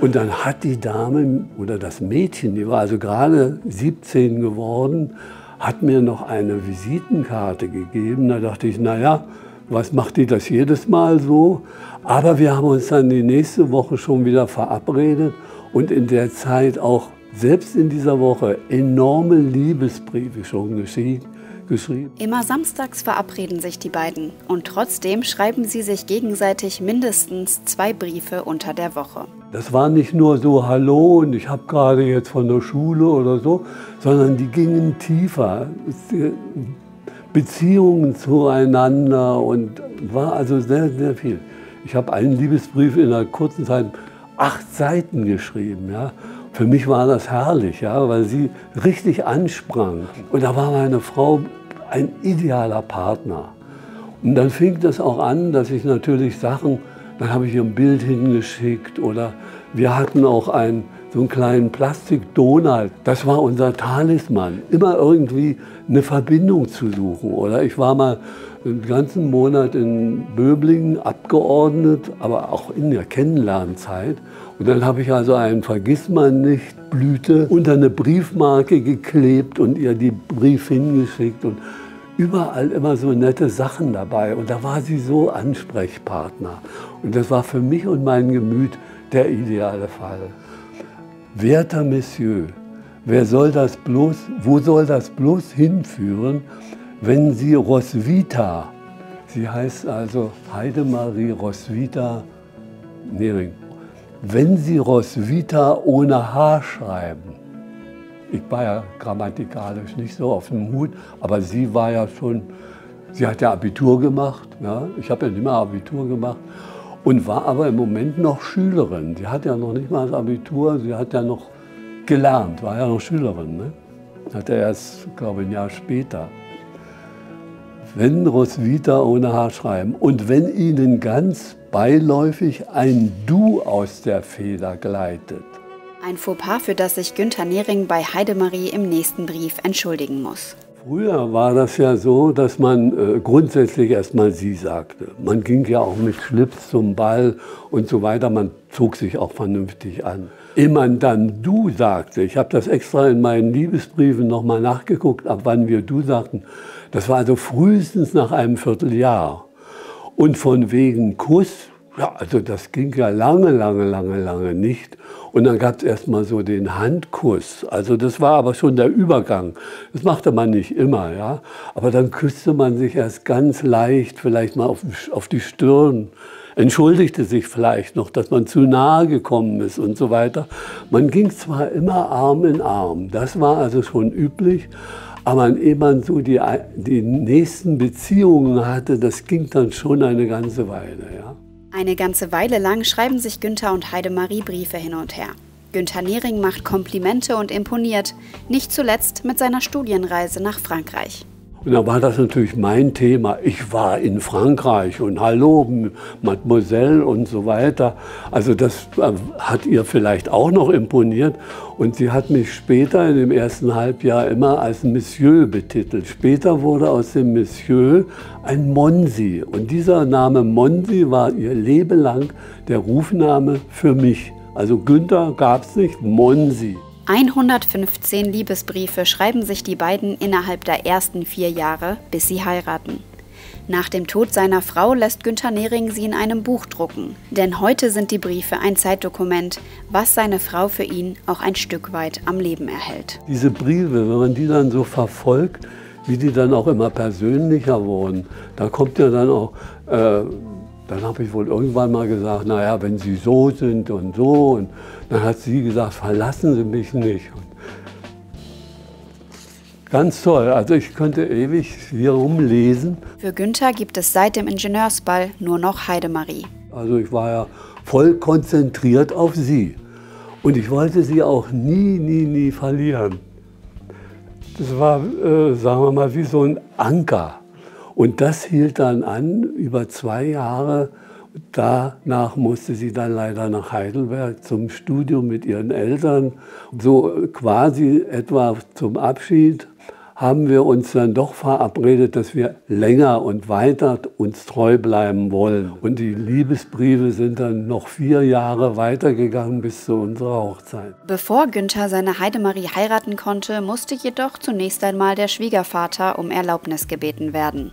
Und dann hat die Dame oder das Mädchen, die war also gerade 17 geworden, hat mir noch eine Visitenkarte gegeben. Da dachte ich, naja, was macht die das jedes Mal so? Aber wir haben uns dann die nächste Woche schon wieder verabredet und in der Zeit auch selbst in dieser Woche enorme Liebesbriefe schon geschrieben geschrieben. Immer samstags verabreden sich die beiden und trotzdem schreiben sie sich gegenseitig mindestens zwei Briefe unter der Woche. Das war nicht nur so Hallo und ich habe gerade jetzt von der Schule oder so, sondern die gingen tiefer. Beziehungen zueinander und war also sehr, sehr viel. Ich habe einen Liebesbrief in einer kurzen Zeit acht Seiten geschrieben. Ja. Für mich war das herrlich, ja, weil sie richtig ansprang. Und da war meine Frau ein idealer Partner. Und dann fing das auch an, dass ich natürlich Sachen, dann habe ich ihr ein Bild hingeschickt oder wir hatten auch einen, so einen kleinen Plastik-Donald. Das war unser Talisman. Immer irgendwie eine Verbindung zu suchen. Oder ich war mal den ganzen Monat in Böblingen abgeordnet, aber auch in der Kennenlernzeit. Und dann habe ich also einen Vergissmeinnicht Blüte unter eine Briefmarke geklebt und ihr die Brief hingeschickt und überall immer so nette Sachen dabei. Und da war sie so Ansprechpartner. Und das war für mich und mein Gemüt der ideale Fall. Werter Monsieur, wer soll das bloß, wo soll das bloß hinführen, wenn Sie Roswitha, sie heißt also Heidemarie Roswitha Nering, wenn Sie Roswitha ohne H schreiben, ich war ja grammatikalisch nicht so auf dem Hut, aber sie war ja schon, sie hat ja Abitur gemacht, ja, ich habe ja nicht mehr Abitur gemacht und war aber im Moment noch Schülerin. Sie hat ja noch nicht mal das Abitur, sie hat ja noch gelernt, war ja noch Schülerin. Ne? Hat er erst, glaube ich, ein Jahr später wenn Roswitha ohne H schreiben und wenn Ihnen ganz beiläufig ein Du aus der Feder gleitet. Ein Fauxpas, für das sich Günther Nehring bei Heidemarie im nächsten Brief entschuldigen muss. Früher war das ja so, dass man äh, grundsätzlich erstmal Sie sagte. Man ging ja auch mit Schlips zum Ball und so weiter. Man zog sich auch vernünftig an. Ehe man dann Du sagte, ich habe das extra in meinen Liebesbriefen nochmal nachgeguckt, ab wann wir Du sagten, das war also frühestens nach einem Vierteljahr. Und von wegen Kuss, ja, also das ging ja lange, lange, lange, lange nicht. Und dann gab es erstmal so den Handkuss. Also das war aber schon der Übergang. Das machte man nicht immer, ja. Aber dann küsste man sich erst ganz leicht, vielleicht mal auf, auf die Stirn entschuldigte sich vielleicht noch, dass man zu nahe gekommen ist und so weiter. Man ging zwar immer Arm in Arm, das war also schon üblich, aber ehe man so die, die nächsten Beziehungen hatte, das ging dann schon eine ganze Weile. Ja. Eine ganze Weile lang schreiben sich Günther und Heidemarie Briefe hin und her. Günther Nehring macht Komplimente und imponiert, nicht zuletzt mit seiner Studienreise nach Frankreich. Und da war das natürlich mein Thema. Ich war in Frankreich und hallo, Mademoiselle und so weiter. Also das äh, hat ihr vielleicht auch noch imponiert. Und sie hat mich später in dem ersten Halbjahr immer als Monsieur betitelt. Später wurde aus dem Monsieur ein Monsi. Und dieser Name Monsi war ihr Leben lang der Rufname für mich. Also Günther gab es nicht, Monsi. 115 Liebesbriefe schreiben sich die beiden innerhalb der ersten vier Jahre, bis sie heiraten. Nach dem Tod seiner Frau lässt Günther Nehring sie in einem Buch drucken. Denn heute sind die Briefe ein Zeitdokument, was seine Frau für ihn auch ein Stück weit am Leben erhält. Diese Briefe, wenn man die dann so verfolgt, wie die dann auch immer persönlicher wurden, da kommt ja dann auch äh, dann habe ich wohl irgendwann mal gesagt, naja, wenn Sie so sind und so. Und dann hat sie gesagt, verlassen Sie mich nicht. Und ganz toll. Also ich könnte ewig hier rumlesen. Für Günther gibt es seit dem Ingenieursball nur noch Heidemarie. Also ich war ja voll konzentriert auf sie. Und ich wollte sie auch nie, nie, nie verlieren. Das war, äh, sagen wir mal, wie so ein Anker. Und das hielt dann an über zwei Jahre. Danach musste sie dann leider nach Heidelberg zum Studium mit ihren Eltern, so quasi etwa zum Abschied. haben wir uns dann doch verabredet, dass wir länger und weiter uns treu bleiben wollen. Und die Liebesbriefe sind dann noch vier Jahre weitergegangen bis zu unserer Hochzeit. Bevor Günther seine Heidemarie heiraten konnte, musste jedoch zunächst einmal der Schwiegervater um Erlaubnis gebeten werden.